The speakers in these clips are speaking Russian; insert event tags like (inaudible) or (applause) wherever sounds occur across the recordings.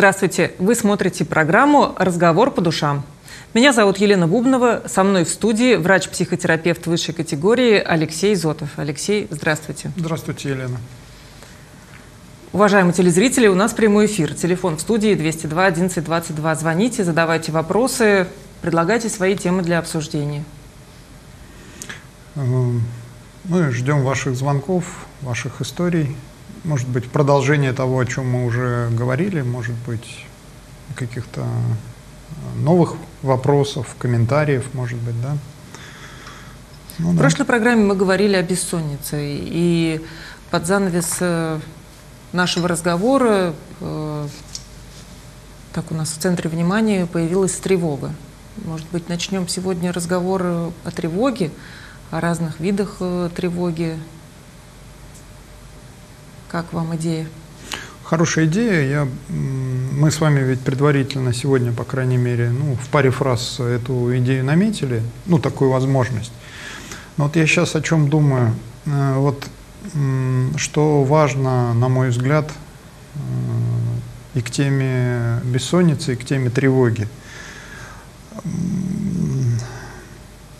Здравствуйте! Вы смотрите программу «Разговор по душам». Меня зовут Елена Бубнова. Со мной в студии врач-психотерапевт высшей категории Алексей Зотов. Алексей, здравствуйте. Здравствуйте, Елена. Уважаемые телезрители, у нас прямой эфир. Телефон в студии 202 11 22. Звоните, задавайте вопросы, предлагайте свои темы для обсуждения. Эм, мы ждем ваших звонков, ваших историй может быть, продолжение того, о чем мы уже говорили, может быть, каких-то новых вопросов, комментариев, может быть, да? Ну, в да. прошлой программе мы говорили о бессоннице, и под занавес э, нашего разговора э, так у нас в центре внимания появилась тревога. Может быть, начнем сегодня разговор о тревоге, о разных видах э, тревоги, как вам идея? Хорошая идея. Я, мы с вами ведь предварительно сегодня, по крайней мере, ну, в паре фраз эту идею наметили, ну, такую возможность. Но вот я сейчас о чем думаю. Э, вот что важно, на мой взгляд, э, и к теме бессонницы, и к теме тревоги.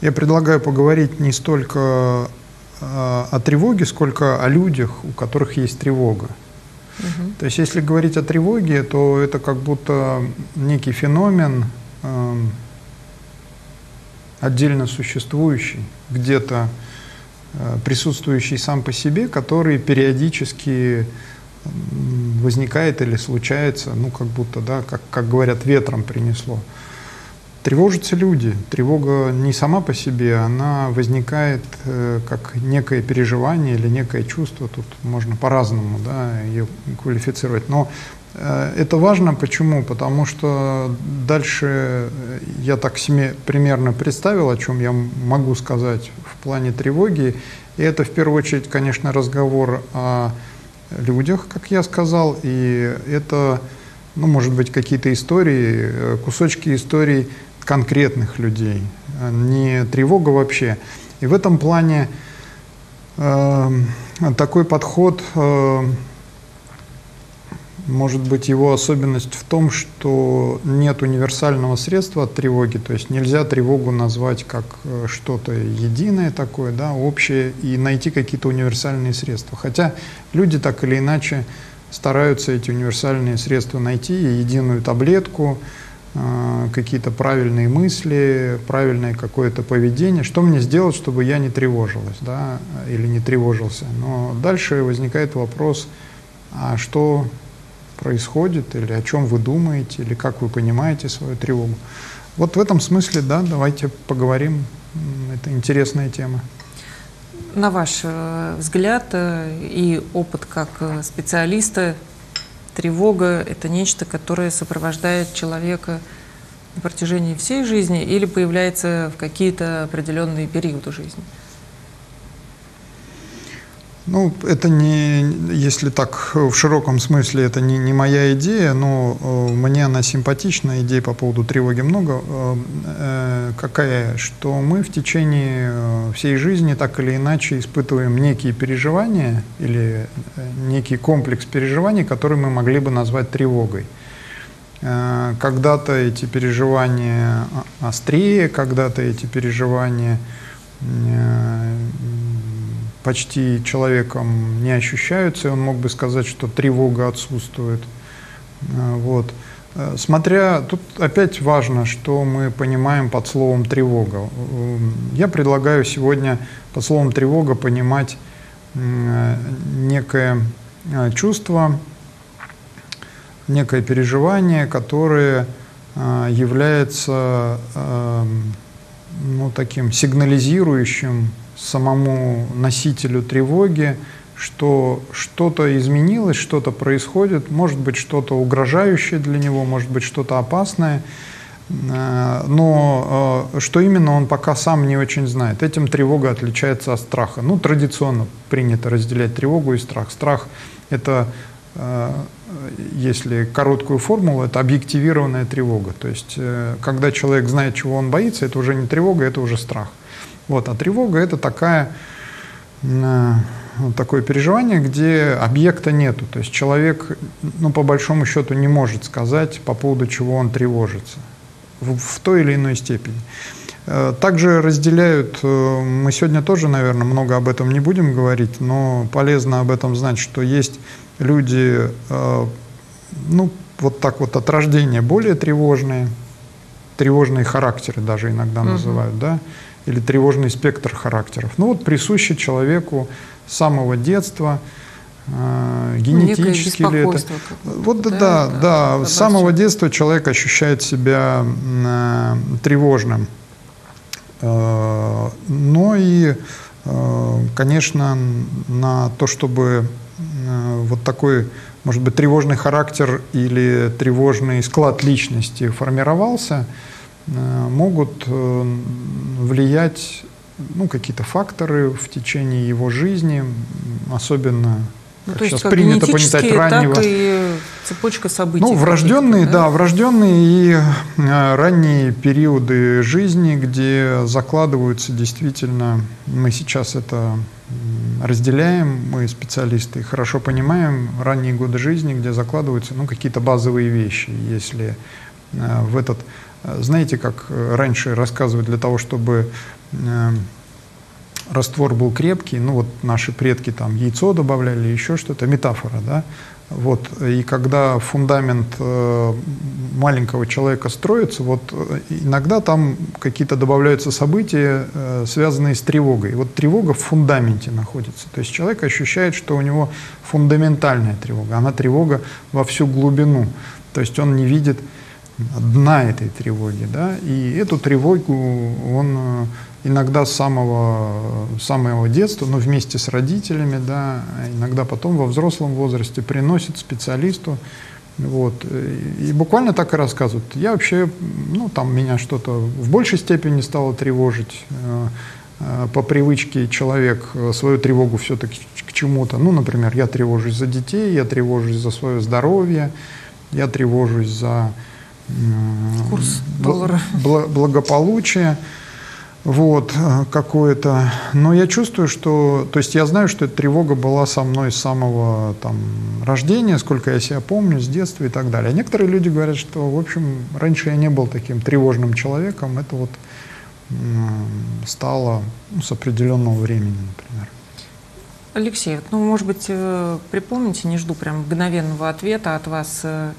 Я предлагаю поговорить не столько о тревоге, сколько о людях, у которых есть тревога. Угу. То есть, если говорить о тревоге, то это как будто некий феномен, э, отдельно существующий, где-то э, присутствующий сам по себе, который периодически возникает или случается, ну, как будто, да, как, как говорят, ветром принесло. Тревожатся люди. Тревога не сама по себе, она возникает э, как некое переживание или некое чувство. Тут можно по-разному да, ее квалифицировать. Но э, это важно. Почему? Потому что дальше э, я так себе примерно представил, о чем я могу сказать в плане тревоги. И это в первую очередь, конечно, разговор о людях, как я сказал. И это, ну, может быть, какие-то истории, э, кусочки историй конкретных людей, а не тревога вообще. И в этом плане э, такой подход, э, может быть, его особенность в том, что нет универсального средства от тревоги, то есть нельзя тревогу назвать как э, что-то единое такое, да, общее, и найти какие-то универсальные средства. Хотя люди так или иначе стараются эти универсальные средства найти, единую таблетку, а, какие-то правильные мысли, правильное какое-то поведение, что мне сделать, чтобы я не тревожилась, да, или не тревожился. Но дальше возникает вопрос, а что происходит, или о чем вы думаете, или как вы понимаете свою тревогу. Вот в этом смысле, да, давайте поговорим, это интересная тема. На ваш э, взгляд э, и опыт как э, специалиста, тревога – это нечто, которое сопровождает человека на протяжении всей жизни или появляется в какие-то определенные периоды жизни? Ну, это не, если так в широком смысле, это не, не моя идея, но э, мне она симпатична, идей по поводу тревоги много. Э, э, какая? Что мы в течение э, всей жизни так или иначе испытываем некие переживания или э, некий комплекс переживаний, которые мы могли бы назвать тревогой. Э, когда-то эти переживания острее, когда-то эти переживания почти человеком не ощущаются, и он мог бы сказать, что тревога отсутствует. А, вот. Э, смотря, тут опять важно, что мы понимаем под словом тревога. Я предлагаю сегодня под словом тревога понимать некое э, чувство, некое переживание, которое э, является ну, таким сигнализирующим самому носителю тревоги, что что-то изменилось, что-то происходит, может быть что-то угрожающее для него, может быть что-то опасное, э, но э, что именно он пока сам не очень знает. Этим тревога отличается от страха. Ну, традиционно принято разделять тревогу и страх. Страх – это если короткую формулу, это объективированная тревога. То есть, когда человек знает, чего он боится, это уже не тревога, это уже страх. Вот, а тревога это такая такое переживание, где объекта нету. То есть человек, ну, по большому счету, не может сказать, по поводу чего он тревожится в, в той или иной степени. Э, также разделяют, э, мы сегодня тоже, наверное, много об этом не будем говорить, но полезно об этом знать, что есть люди, э, ну, вот так вот от рождения более тревожные, тревожные характеры даже иногда угу. называют, да, или тревожный спектр характеров. Ну вот присущи человеку с самого детства, э, генетически ли это. Вот да, да, да, да. с самого детства человек ощущает себя э, тревожным. Э, но и, э, конечно, на то, чтобы э, вот такой, может быть, тревожный характер или тревожный склад личности формировался, могут э, влиять ну, какие-то факторы в течение его жизни, особенно ну, то есть сейчас как принято понять раннего. Так и цепочка событий. Ну, врожденные, да? да, врожденные и э, ранние периоды жизни, где закладываются действительно, мы сейчас это разделяем, мы специалисты, хорошо понимаем ранние годы жизни, где закладываются ну, какие-то базовые вещи. Если э, в этот, э, знаете, как раньше рассказывают, для того, чтобы Эм, раствор был крепкий, ну вот наши предки там яйцо добавляли, еще что-то, метафора, да, вот, и когда фундамент э, маленького человека строится, вот э, иногда там какие-то добавляются события, э, связанные с тревогой. Вот тревога в фундаменте находится. То есть человек ощущает, что у него фундаментальная тревога, она тревога во всю глубину. То есть он не видит дна этой тревоги, да, и эту тревогу он иногда с самого, самого детства, но вместе с родителями, да, иногда потом во взрослом возрасте приносит специалисту. Вот. И буквально так и рассказывают. Я вообще, ну, там меня что-то в большей степени стало тревожить. Э, э, по привычке человек свою тревогу все-таки к чему-то. Ну, например, я тревожусь за детей, я тревожусь за свое здоровье, я тревожусь за курс доллара. благополучие вот, э, какое-то. Но я чувствую, что, то есть я знаю, что эта тревога была со мной с самого там, рождения, сколько я себя помню, с детства и так далее. А некоторые люди говорят, что, в общем, раньше я не был таким тревожным человеком, это вот стало ну, с определенного времени, например. Алексей, ну, может быть, э, припомните, не жду прям мгновенного ответа от вас, э,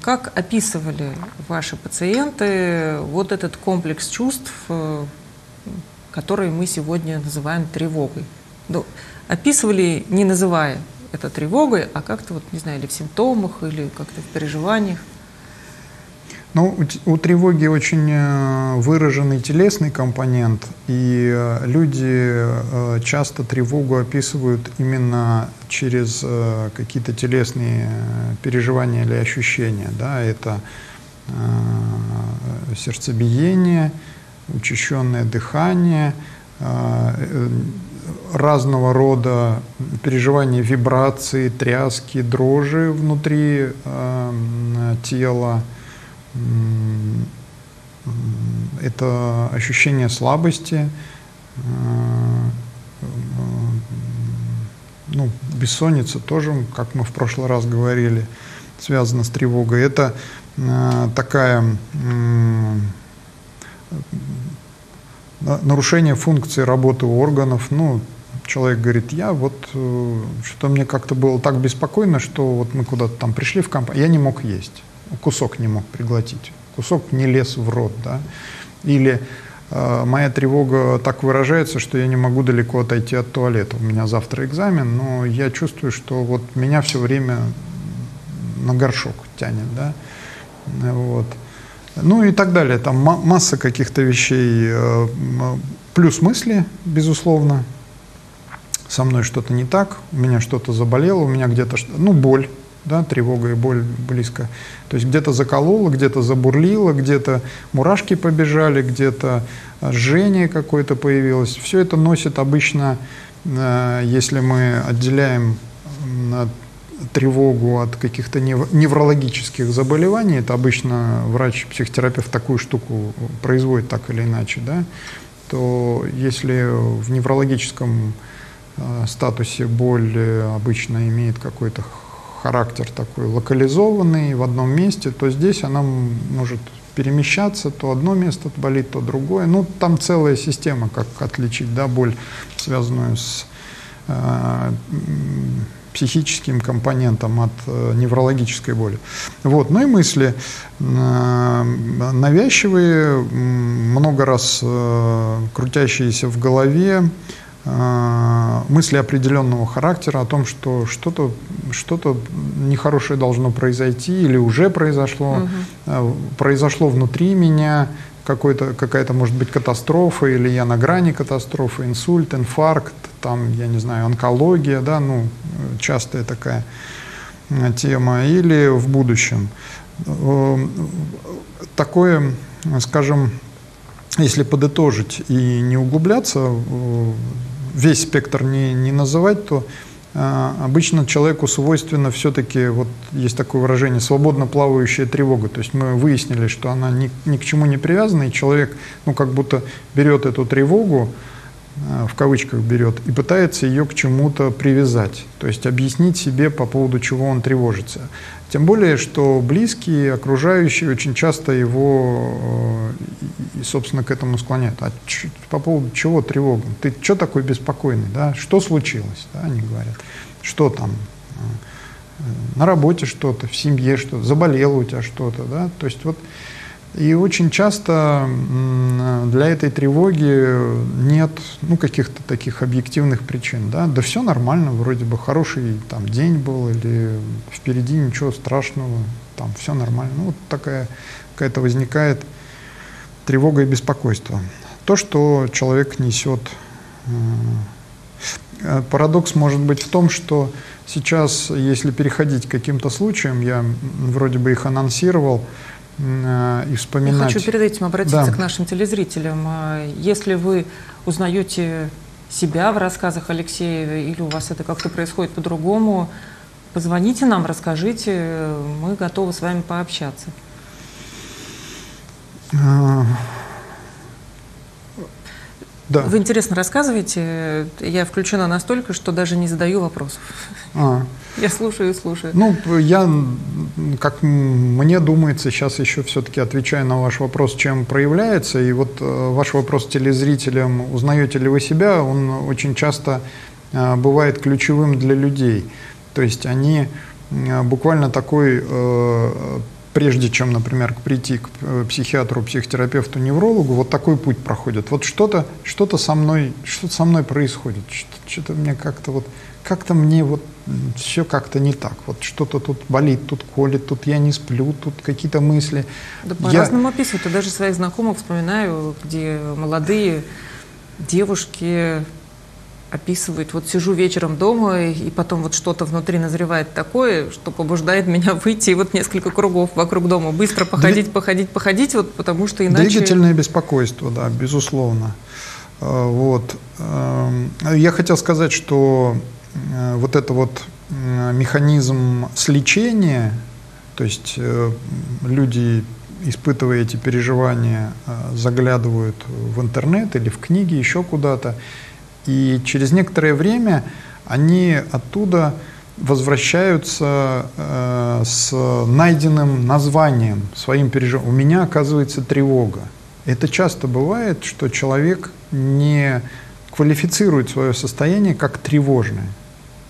как описывали ваши пациенты вот этот комплекс чувств, э, который мы сегодня называем тревогой? Ну, описывали, не называя это тревогой, а как-то, вот, не знаю, или в симптомах, или как-то в переживаниях? Ну, у, тревоги очень э, выраженный телесный компонент, и э, люди э, часто тревогу описывают именно через какие-то телесные переживания или ощущения. Да? Это сердцебиение, учащенное дыхание, разного рода переживания вибрации, тряски, дрожи внутри тела, это ощущение слабости, э, ну, бессонница тоже, как мы в прошлый раз говорили, связана с тревогой. Это э, такая нарушение функции работы органов. Ну, человек говорит, я вот, э, что мне как-то было так беспокойно, что вот мы куда-то там пришли в компанию, я не мог есть кусок не мог приглотить, кусок не лез в рот, да, или э, моя тревога так выражается, что я не могу далеко отойти от туалета. У меня завтра экзамен, но я чувствую, что вот меня все время на горшок тянет, да, вот. Ну и так далее, там масса каких-то вещей, э, плюс мысли, безусловно, со мной что-то не так, у меня что-то заболело, у меня где-то, ну, боль, да, тревога и боль близко. То есть где-то закололо, где-то забурлило, где-то мурашки побежали, где-то жжение какое-то появилось. Все это носит обычно, э, если мы отделяем тревогу от каких-то неврологических заболеваний, это обычно врач-психотерапевт такую штуку производит так или иначе, да, то если в неврологическом э, статусе боль обычно имеет какой-то характер такой локализованный в одном месте, то здесь она может перемещаться, то одно место болит, то другое. Ну, там целая система, как отличить да, боль, связанную с э, психическим компонентом от э, неврологической боли. Вот. Ну и мысли э, навязчивые, много раз э, крутящиеся в голове, мысли определенного характера о том, что что-то что нехорошее должно произойти или уже произошло, угу. произошло внутри меня, какая-то, может быть, катастрофа, или я на грани катастрофы, инсульт, инфаркт, там, я не знаю, онкология, да, ну, частая такая э, тема, или в будущем. Э, такое, скажем, если подытожить и не углубляться, весь спектр не, не называть, то а, обычно человеку свойственно все-таки, вот есть такое выражение, свободно плавающая тревога. То есть мы выяснили, что она ни, ни к чему не привязана, и человек, ну, как будто берет эту тревогу, в кавычках берет, и пытается ее к чему-то привязать. То есть объяснить себе, по поводу чего он тревожится. Тем более, что близкие, окружающие очень часто его, э, собственно, к этому склоняют. А по поводу чего тревога? Ты что такой беспокойный? Да? Что случилось? Да, они говорят. Что там? Э, на работе что-то, в семье что-то, заболело у тебя что-то. Да? То есть вот и очень часто для этой тревоги нет ну, каких-то таких объективных причин. Да? да все нормально, вроде бы хороший там, день был, или впереди ничего страшного, там все нормально. Ну, вот такая какая-то возникает тревога и беспокойство. То, что человек несет. Э, парадокс может быть в том, что сейчас, если переходить к каким-то случаям, я вроде бы их анонсировал, Э, и вспоминать. Я хочу перед этим обратиться да. к нашим телезрителям. А, если вы узнаете себя в рассказах Алексея, или у вас это как-то происходит по-другому, позвоните нам, расскажите, мы готовы с вами пообщаться. Да. Вы интересно рассказываете. Я включена настолько, что даже не задаю вопросов. А. Я слушаю и слушаю. Ну, я, как мне думается, сейчас еще все-таки отвечаю на ваш вопрос, чем проявляется. И вот э, ваш вопрос телезрителям, узнаете ли вы себя, он очень часто э, бывает ключевым для людей. То есть они э, буквально такой прежде чем, например, прийти к э, психиатру, психотерапевту, неврологу, вот такой путь проходит. Вот что-то что со мной, что со мной происходит, что-то мне как-то вот, как-то мне вот все как-то не так. Вот что-то тут болит, тут колет, тут я не сплю, тут какие-то мысли. Да по-разному я... описывают. Я даже своих знакомых вспоминаю, где молодые девушки описывает, вот сижу вечером дома, и потом вот что-то внутри назревает такое, что побуждает меня (laughs) выйти и вот несколько кругов вокруг дома, быстро походить, Дви... походить, походить, вот потому что иначе... Двигательное беспокойство, да, безусловно. А, вот. Эм, я хотел сказать, что э, вот это вот механизм сличения, то есть э, люди, испытывая эти переживания, э, заглядывают в интернет или в книги, еще куда-то, и через некоторое время они оттуда возвращаются э, с найденным названием, своим переживанием. У меня оказывается тревога. Это часто бывает, что человек не квалифицирует свое состояние как тревожное.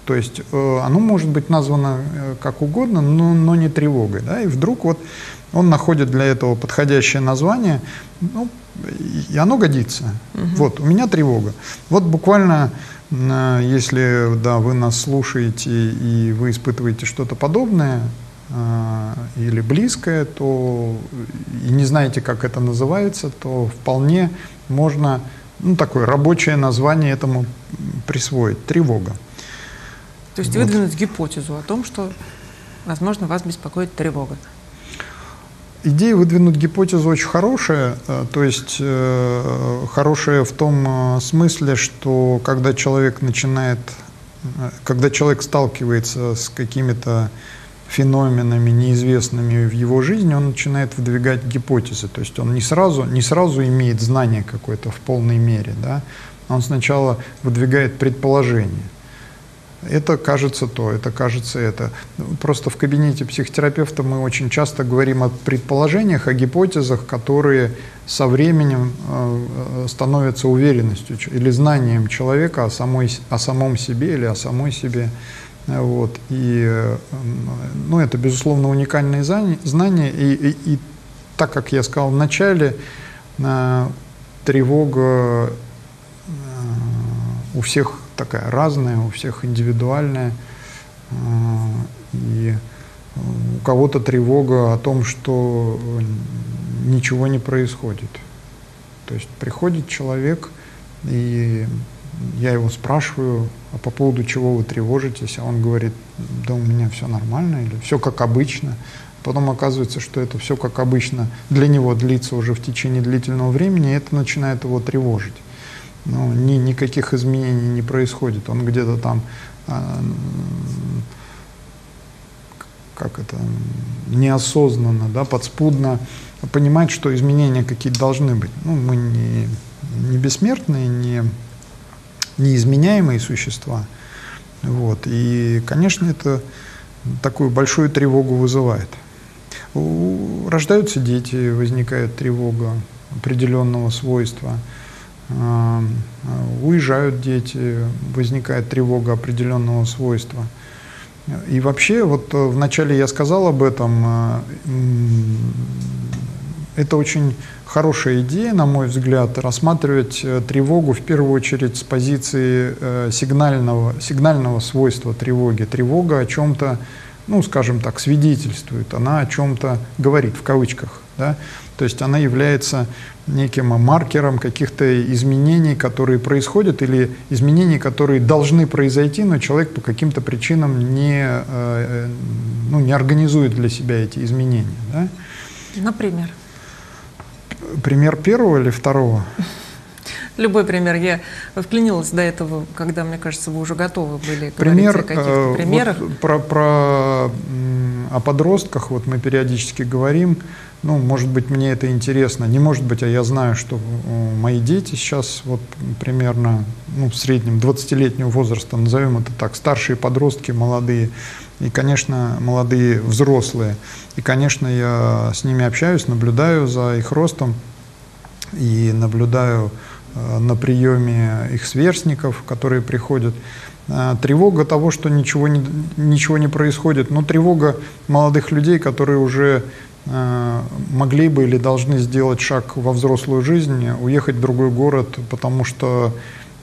То есть э, оно может быть названо э, как угодно, но, но не тревогой. Да? И вдруг вот он находит для этого подходящее название, ну, и оно годится. Угу. Вот, у меня тревога. Вот буквально, если да, вы нас слушаете и вы испытываете что-то подобное а, или близкое, то и не знаете, как это называется, то вполне можно ну, такое рабочее название этому присвоить. Тревога. То есть вот. выдвинуть гипотезу о том, что, возможно, вас беспокоит тревога. Идея выдвинуть гипотезу очень хорошая, э, то есть э, хорошая в том э, смысле, что когда человек начинает когда человек сталкивается с какими-то феноменами неизвестными в его жизни, он начинает выдвигать гипотезы. То есть он не сразу, не сразу имеет знание какое-то в полной мере, да? он сначала выдвигает предположение. Это кажется то, это кажется это. Просто в кабинете психотерапевта мы очень часто говорим о предположениях, о гипотезах, которые со временем э, становятся уверенностью или знанием человека о, самой, о самом себе или о самой себе. Вот. И, ну, это, безусловно, уникальные знания. И, и, и так как я сказал в начале, э, тревога э, у всех такая разная, у всех индивидуальная. Э, и у кого-то тревога о том, что ничего не происходит. То есть приходит человек, и я его спрашиваю, а по поводу чего вы тревожитесь, а он говорит, да у меня все нормально, или все как обычно. Потом оказывается, что это все как обычно для него длится уже в течение длительного времени, и это начинает его тревожить. Но ни, никаких изменений не происходит. Он где-то там, а, как это, неосознанно, да, подспудно понимает, что изменения какие-то должны быть. Ну, мы не, не бессмертные, не неизменяемые существа. Вот. И, конечно, это такую большую тревогу вызывает. Рождаются дети, возникает тревога определенного свойства. А, уезжают дети, возникает тревога определенного свойства. И вообще, вот вначале я сказал об этом, а, это очень хорошая идея, на мой взгляд, рассматривать э, тревогу в первую очередь с позиции э, сигнального, сигнального свойства тревоги. Тревога о чем-то, ну, скажем так, свидетельствует, она о чем-то говорит, в кавычках. Да? То есть она является неким маркером каких-то изменений, которые происходят, или изменений, которые должны произойти, но человек по каким-то причинам не, э, ну, не организует для себя эти изменения. Да? Например? Пример первого или второго? Любой пример. Я вклинилась до этого, когда, мне кажется, вы уже готовы были пример, говорить о каких-то э, примерах. Вот про, про, о подростках вот мы периодически говорим. Ну, может быть, мне это интересно. Не может быть, а я знаю, что э, мои дети сейчас вот примерно, ну, в среднем 20-летнего возраста, назовем это так, старшие подростки, молодые, и, конечно, молодые взрослые. И, конечно, я с ними общаюсь, наблюдаю за их ростом и наблюдаю на приеме их сверстников, которые приходят. Э, тревога того, что ничего не, ничего не происходит, но тревога молодых людей, которые уже э, могли бы или должны сделать шаг во взрослую жизнь, уехать в другой город, потому что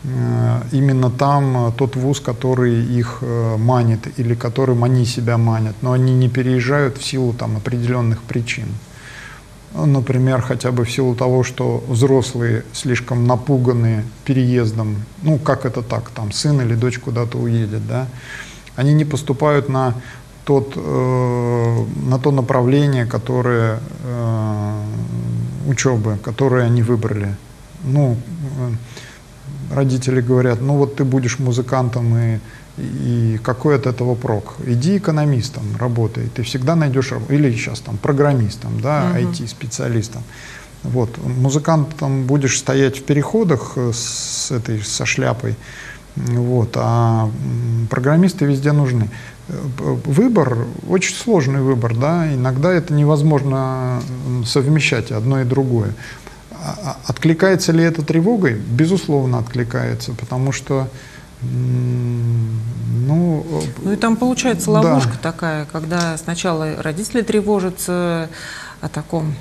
Э, именно там э, тот вуз, который их э, манит или которым они себя манят, но они не переезжают в силу там определенных причин. Например, хотя бы в силу того, что взрослые слишком напуганы переездом, ну как это так, там сын или дочь куда-то уедет, да, они не поступают на тот, э, на то направление, которое э, учебы, которое они выбрали. Ну, э, родители говорят, ну вот ты будешь музыкантом и, и какой от этого прок? Иди экономистом работай, ты всегда найдешь, или сейчас там программистом, да, угу. IT-специалистом. Вот, музыкантом будешь стоять в переходах с этой, со шляпой, вот, а программисты везде нужны. Выбор, очень сложный выбор, да, иногда это невозможно совмещать одно и другое. А, а откликается ли это тревогой? Безусловно, откликается, потому что ну, ну и там получается ловушка да. такая, когда сначала родители тревожатся о таком,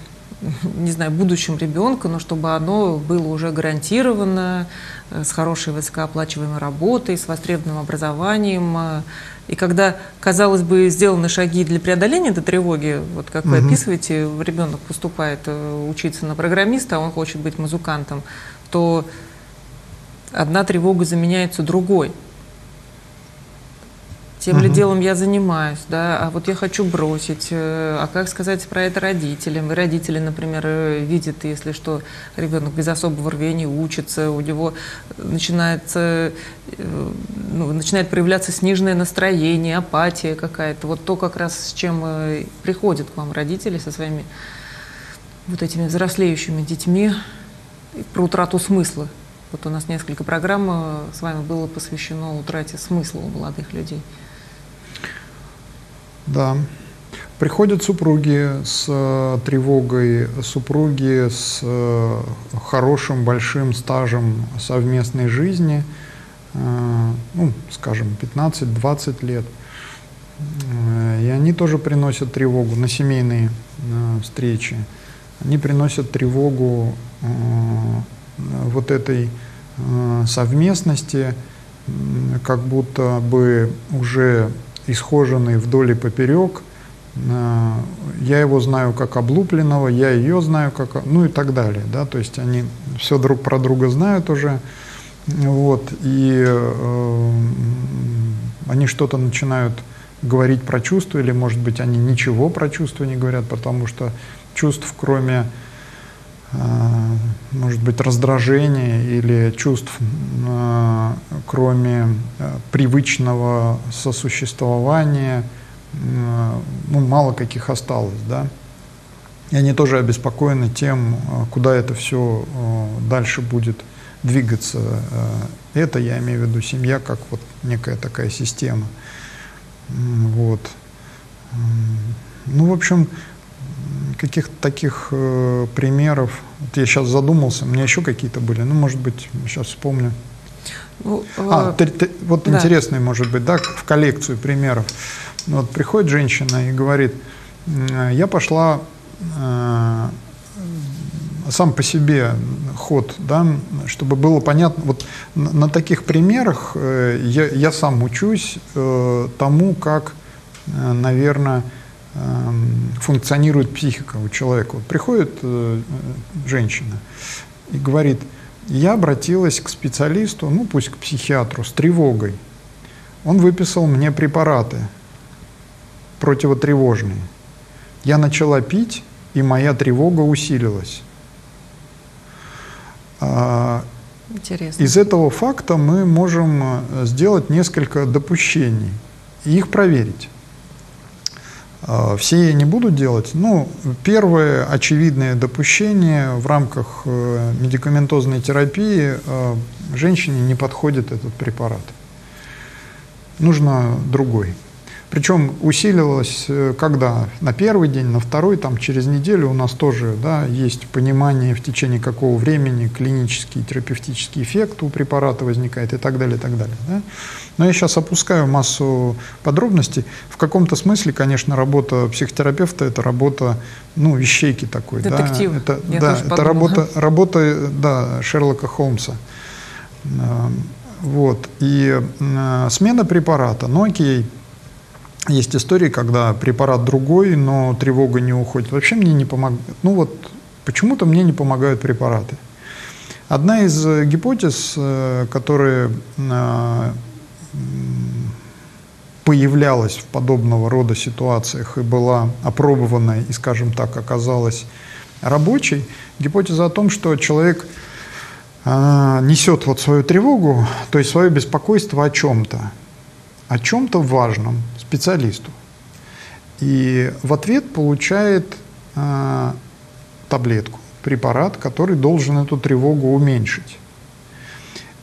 не знаю, будущем ребенка, но чтобы оно было уже гарантировано, э, с хорошей высокооплачиваемой работой, с востребованным образованием, э, и когда, казалось бы, сделаны шаги для преодоления этой тревоги, вот как вы угу. описываете, ребенок поступает э, учиться на программиста, а он хочет быть музыкантом, то одна тревога заменяется другой. тем угу. ли делом я занимаюсь, да, а вот я хочу бросить, э, а как сказать про это родителям? И родители, например, э, видят, если что, ребенок без особого рвения учится, у него начинается, э, ну, начинает проявляться сниженное настроение, апатия какая-то. Вот то как раз с чем приходят к вам родители со своими вот этими взрослеющими детьми про утрату смысла. Вот у нас несколько программ с вами было посвящено утрате смысла у молодых людей. Да. Приходят супруги с э, тревогой, супруги с э, хорошим большим стажем совместной жизни, э, ну, скажем, 15-20 лет. И они тоже приносят тревогу на семейные встречи. Они приносят тревогу вот этой совместности, как будто бы уже исхоженный вдоль и поперек. Э, я его знаю как облупленного, я ее знаю как, ну и так далее, да, то есть они все друг про друга знают уже, вот, и э, они что-то начинают говорить про чувства, или, может быть, они ничего про чувства не говорят, потому что чувств, кроме а, может быть, раздражения или чувств, а, кроме а, привычного сосуществования, ну, мало каких осталось, да. И они тоже обеспокоены тем, куда это все дальше будет двигаться. Это я имею в виду семья как вот некая такая система. Вот. Ну, в общем, каких-то таких э, примеров. Вот я сейчас задумался, у меня еще какие-то были, ну, может быть, сейчас вспомню. Ну, э, а, ты, ты, вот да. интересный, может быть, да, в коллекцию примеров. Вот приходит женщина и говорит, я пошла э, сам по себе ход, да, чтобы было понятно, вот на, на таких примерах э, я, я сам учусь э, тому, как, э, наверное, функционирует психика у человека. Вот приходит э, женщина и говорит, я обратилась к специалисту, ну пусть к психиатру, с тревогой. Он выписал мне препараты противотревожные. Я начала пить, и моя тревога усилилась. А, Интересно. Из этого факта мы можем э, сделать несколько допущений и их проверить. А, все не буду делать. Ну, первое очевидное допущение в рамках э, медикаментозной терапии э, женщине не подходит этот препарат. Нужно другой. Причем усиливалось, э, когда на первый день, на второй, там через неделю у нас тоже да, есть понимание, в течение какого времени клинический терапевтический эффект у препарата возникает и так далее, и так далее. Да. Но я сейчас опускаю массу подробностей. В каком-то смысле, конечно, работа психотерапевта – это работа, ну, вещейки такой. Детектив. Да, это, я да, это работа, работа да, Шерлока Холмса. Эм, вот. И э, смена препарата, ну окей, есть истории, когда препарат другой, но тревога не уходит. Вообще мне не помогает. Ну вот почему-то мне не помогают препараты. Одна из э, гипотез, э, которая э, появлялась в подобного рода ситуациях и была опробована и, скажем так, оказалась рабочей, гипотеза о том, что человек несет вот свою тревогу, то есть свое беспокойство о чем-то, о чем-то важном, специалисту. И в ответ получает э, таблетку, препарат, который должен эту тревогу уменьшить.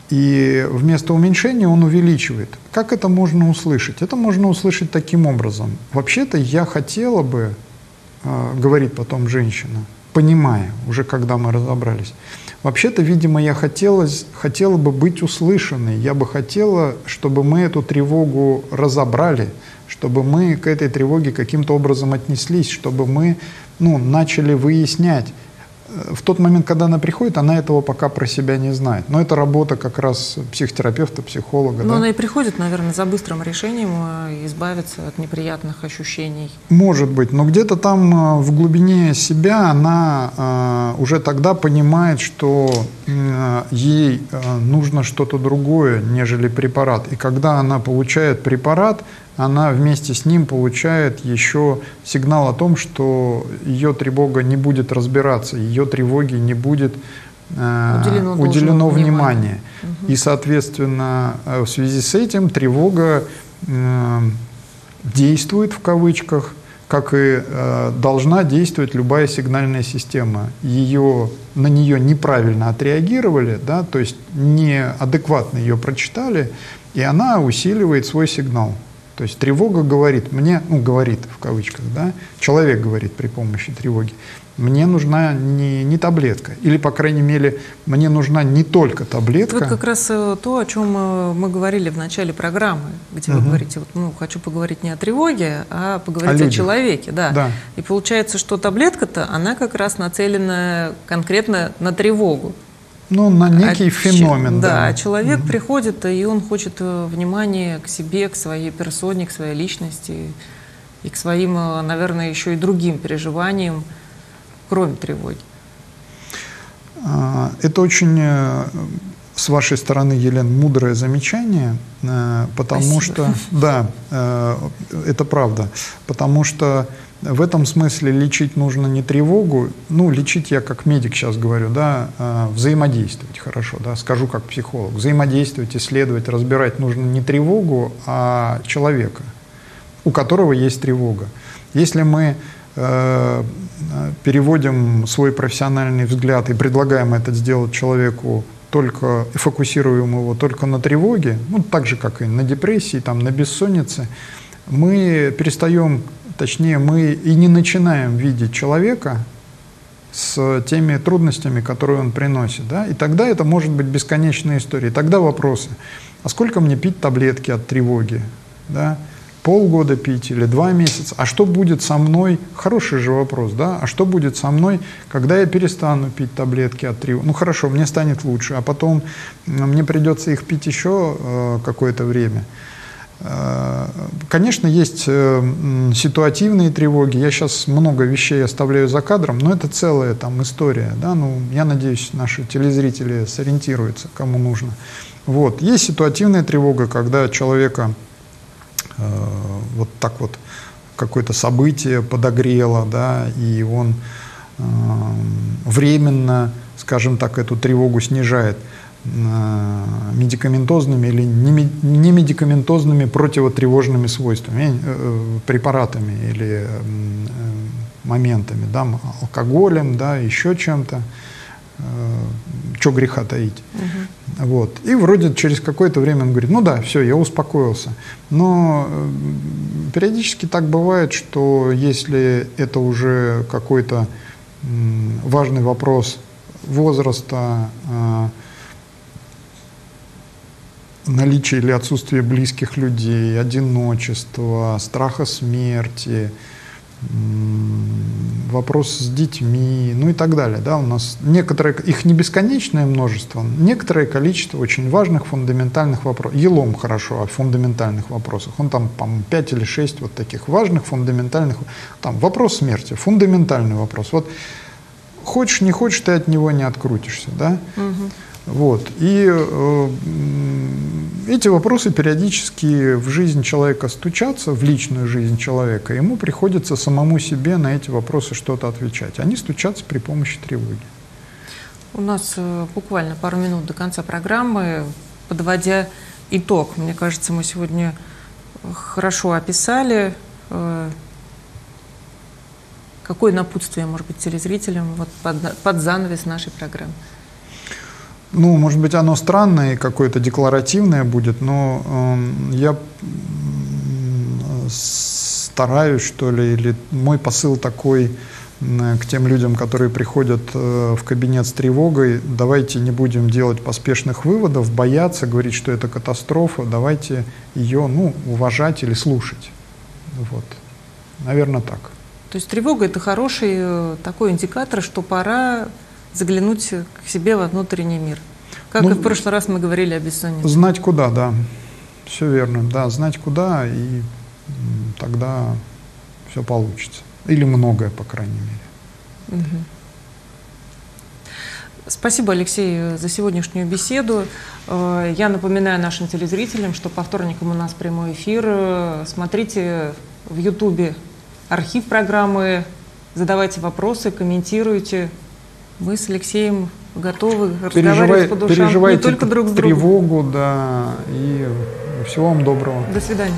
И вместо уменьшения он увеличивает. Как это можно услышать? Это можно услышать таким образом. Вообще-то я хотела бы, э, говорит потом женщина, понимая, уже когда мы разобрались, вообще-то, видимо, я хотела, хотела бы быть услышанной, я бы хотела, чтобы мы эту тревогу разобрали, чтобы мы к этой тревоге каким-то образом отнеслись, чтобы мы ну, начали выяснять. В тот момент, когда она приходит, она этого пока про себя не знает. Но это работа как раз психотерапевта, психолога. Но да? она и приходит, наверное, за быстрым решением э, избавиться от неприятных ощущений. Может быть, но где-то там э, в глубине себя она э, уже тогда понимает, что э, ей э, нужно что-то другое, нежели препарат. И когда она получает препарат, она вместе с ним получает еще сигнал о том, что ее тревога не будет разбираться, ее тревоге не будет э, уделено, уделено внимание. Угу. И, соответственно, э, в связи с этим тревога э, действует в кавычках, как и э, должна действовать любая сигнальная система. Ее, на нее неправильно отреагировали, да, то есть неадекватно ее прочитали, и она усиливает свой сигнал. То есть тревога говорит мне, ну говорит в кавычках, да, человек говорит при помощи тревоги, мне нужна не, не таблетка. Или, по крайней мере, мне нужна не только таблетка. Вот как раз э, то, о чем э, мы говорили в начале программы, где угу. вы говорите, вот, ну, хочу поговорить не о тревоге, а поговорить о, о человеке. Да. Да. И получается, что таблетка-то, она как раз нацелена конкретно на тревогу. Ну, на некий а, феномен. Да, да. А человек угу. приходит, и он хочет э, внимания к себе, к своей персоне, к своей личности и к своим, наверное, еще и другим переживаниям кроме тревоги? А, это очень э, с вашей стороны, Елена, мудрое замечание, э, потому Спасибо. что, да, э, это правда, потому что в этом смысле лечить нужно не тревогу, ну, лечить я как медик сейчас говорю, да, взаимодействовать хорошо, да, скажу как психолог, взаимодействовать, исследовать, разбирать нужно не тревогу, а человека, у которого есть тревога. Если мы Э, переводим свой профессиональный взгляд и предлагаем это сделать человеку только, фокусируем его только на тревоге, ну, так же, как и на депрессии, там, на бессоннице, мы перестаем, точнее, мы и не начинаем видеть человека с теми трудностями, которые он приносит. Да? И тогда это может быть бесконечная история. И тогда вопросы, а сколько мне пить таблетки от тревоги? Да? полгода пить или два месяца. А что будет со мной? Хороший же вопрос, да? А что будет со мной, когда я перестану пить таблетки от тревоги? Ну хорошо, мне станет лучше, а потом мне придется их пить еще э, какое-то время. Э, конечно, есть э, ситуативные тревоги. Я сейчас много вещей оставляю за кадром, но это целая там история. Да? Ну, я надеюсь, наши телезрители сориентируются, кому нужно. Вот. Есть ситуативная тревога, когда человека Э, вот так вот какое-то событие подогрело, да, и он э, временно, скажем так, эту тревогу снижает медикаментозными или не медикаментозными противотревожными свойствами, препаратами или моментами, да, алкоголем, да, еще чем-то. Что греха таить. Угу. Вот. И вроде через какое-то время он говорит, ну да, все, я успокоился. Но э, периодически так бывает, что если это уже какой-то важный вопрос возраста, э, наличия или отсутствия близких людей, одиночества, страха смерти, вопрос с детьми, ну и так далее. Да, у нас некоторые, их не бесконечное множество, некоторое количество очень важных фундаментальных вопросов. Елом хорошо о фундаментальных вопросах. Он там, по-моему, 5 или 6 вот таких важных фундаментальных. Там вопрос смерти, фундаментальный вопрос. Вот хочешь, не хочешь, ты от него не открутишься. Да? Угу. Вот. И э, эти вопросы периодически в жизнь человека стучатся, в личную жизнь человека. Ему приходится самому себе на эти вопросы что-то отвечать. Они стучатся при помощи тревоги. У нас э, буквально пару минут до конца программы, подводя итог. Мне кажется, мы сегодня хорошо описали, э, какое напутствие, может быть, телезрителям вот под, под занавес нашей программы. Ну, может быть, оно странное и какое-то декларативное будет, но э, я стараюсь, что ли, или мой посыл такой э, к тем людям, которые приходят э, в кабинет с тревогой, давайте не будем делать поспешных выводов, бояться, говорить, что это катастрофа, давайте ее, ну, уважать или слушать. Вот. Наверное, так. То есть тревога – это хороший э, такой индикатор, что пора заглянуть к себе во внутренний мир. Как ну, и в прошлый раз мы говорили о бессоннице. Знать куда, да. Все верно, да, знать куда, и тогда все получится. Или многое, по крайней мере. Спасибо, Алексей, за сегодняшнюю беседу. Э, я напоминаю нашим телезрителям, что по вторникам у нас прямой эфир. Смотрите в Ютубе архив программы, задавайте вопросы, комментируйте. Мы с Алексеем готовы разговаривать по душам переживайте не только друг с другом. тревогу, да, и всего вам доброго. До свидания.